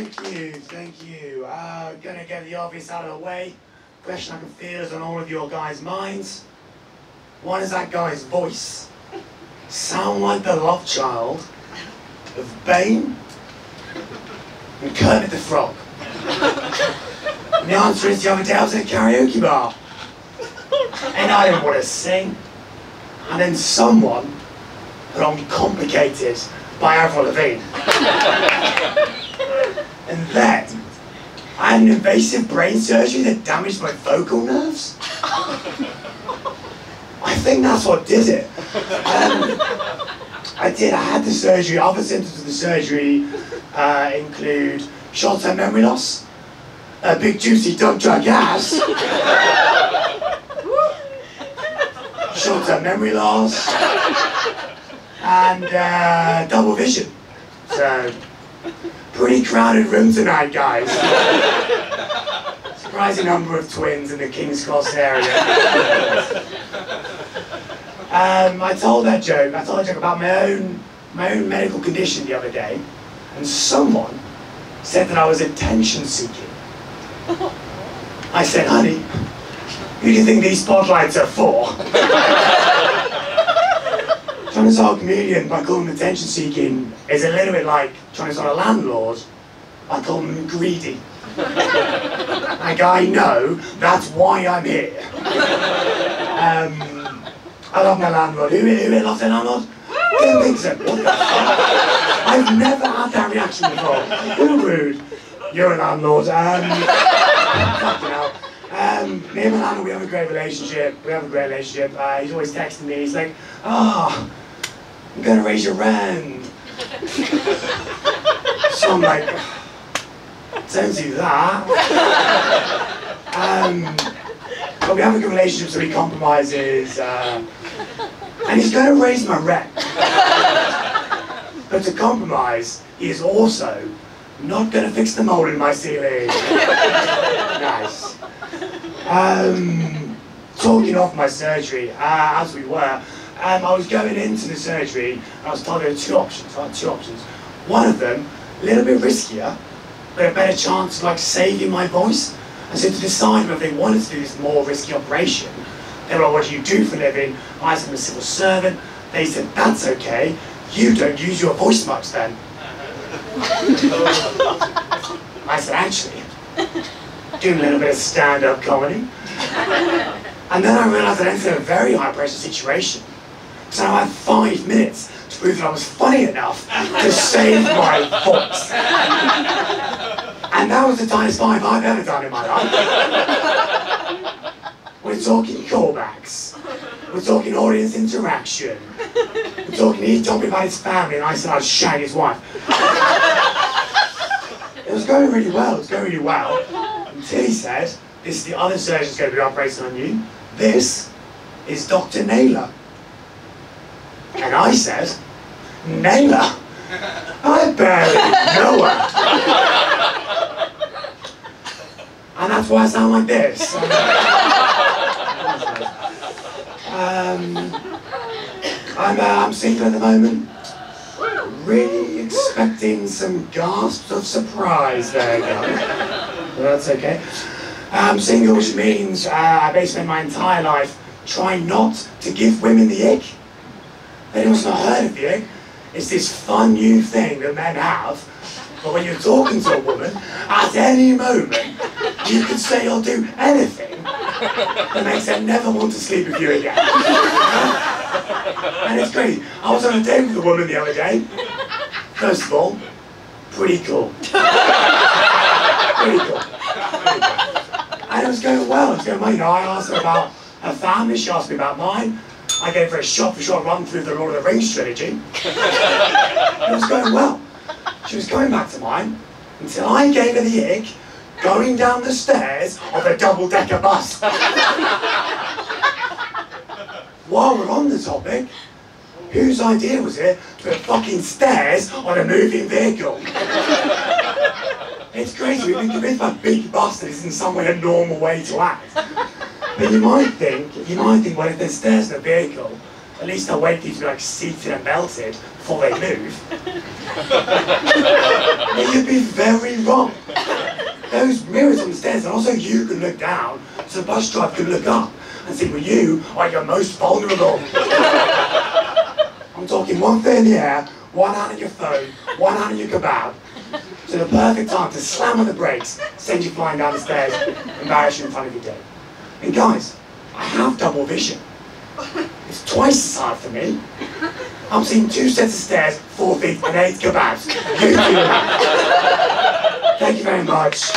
Thank you, thank you. Uh, gonna get the obvious out of the way. Question I can feel is on all of your guys' minds. Why does that guy's voice sound like the love child of Bane and Kermit the Frog? And the answer is the other day I was at a karaoke bar and I didn't want to sing. And then someone put on Complicated by Avril Lavigne. then I had an invasive brain surgery that damaged my vocal nerves. I think that's what did it. Um, I did, I had the surgery. Other symptoms of the surgery uh, include short-term memory loss, a big juicy dog drug ass, short-term memory loss, and uh, double vision. So, pretty crowded room tonight, guys. Surprising number of twins in the King's Cross area. Um, I told that joke. I told a joke about my own my own medical condition the other day, and someone said that I was attention seeking. I said, honey, who do you think these spotlights are for? trying to start a comedian by calling them attention seeking is a little bit like trying to start a landlord by calling them greedy. like I know that's why I'm here. Um, I love my landlord. Who, who loves their landlord? Think so. What the fuck? I've never had that reaction before. Who rude? You're a landlord. Um, fucking hell. Um, me and my landlord, we have a great relationship. We have a great relationship. Uh, he's always texting me. He's like, ah, oh, I'm gonna raise your rent. so I'm like, don't do that. Um, but we have a good relationship, so he compromises. Uh, and he's going to raise my rent. but to compromise, he is also not going to fix the mold in my ceiling. nice. Um, talking off my surgery, uh, as we were, um, I was going into the surgery, and I was told there were two options, right? Two options. One of them, a little bit riskier, but a better chance of like saving my voice. And so to decide whether they wanted to do this more risky operation, they were like, what do you do for a living? I said, I'm a civil servant. They said, that's okay. You don't use your voice much then. I said, actually, doing a little bit of stand-up comedy. And then I realised that I entered a very high-pressure situation. So I had five minutes to prove that I was funny enough to save my voice. And that was the tightest five I've ever done in my life. We're talking callbacks. We're talking audience interaction. We're talking, he told me about his family and I said I'd shag his wife. It was going really well, it was going really well. Until he said, this is the other surgeon's going to be operating on you. This is Dr. Naylor. And I said, Naylor? I barely know her. And that's why I sound like this. Um, I'm, uh, I'm single at the moment. Really expecting some gasps of surprise there, that's okay. I'm single, which means uh, I basically my entire life trying not to give women the ick. Anyone's not heard of you. It's this fun new thing that men have. But when you're talking to a woman, at any moment, you can say or do anything that makes them never want to sleep with you again. and it's crazy. I was on a date with a woman the other day. First of all, pretty cool. pretty cool. And it was going well. It was going well. You know, I asked her about her family. She asked me about mine. I gave her a shot-for-shot run through the Lord of the Rings trilogy. it was going well. She was going back to mine until I gave her the ick going down the stairs of a double-decker bus. While we're on the topic, whose idea was it to put fucking stairs on a moving vehicle? It's crazy, we've been convinced by big bus that is in some way a normal way to act. But you might think, you might think, well if there's stairs in a vehicle, at least I'll wait to be like seated and belted before they move. but you'd be very wrong. Those mirrors on the stairs, and also you can look down, so the bus driver can look up and see where you are your most vulnerable. I'm talking one foot in the air, one hand on your phone, one hand on your kebab. So the perfect time to slam on the brakes, send you flying down the stairs, embarrass you in front of your date. And guys, I have double vision. It's twice as hard for me. I'm seeing two sets of stairs, four feet, and eight kebabs. You do that. Thank you very much.